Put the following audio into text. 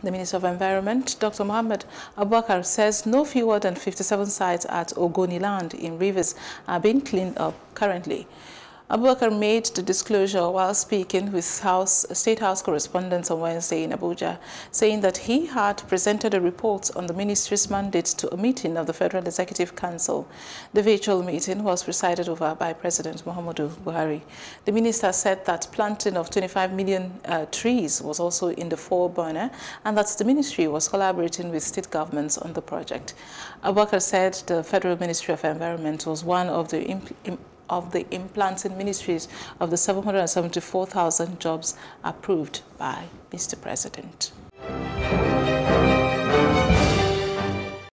The Minister of Environment, Dr. Mohammad Abubakar, says no fewer than 57 sites at Ogoniland in Rivers are being cleaned up currently. Abubakar made the disclosure while speaking with House, State House correspondents on Wednesday in Abuja, saying that he had presented a report on the ministry's mandate to a meeting of the Federal Executive Council. The virtual meeting was presided over by President Muhammadu Buhari. The minister said that planting of 25 million uh, trees was also in the foreburner and that the ministry was collaborating with state governments on the project. Abubakar said the Federal Ministry of Environment was one of the of the implanting ministries of the 774,000 jobs approved by Mr. President.